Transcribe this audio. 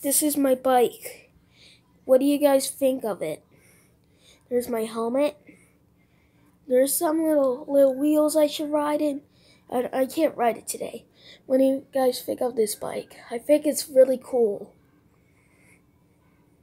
This is my bike. What do you guys think of it? There's my helmet. There's some little little wheels I should ride in. I, I can't ride it today. What do you guys think of this bike? I think it's really cool.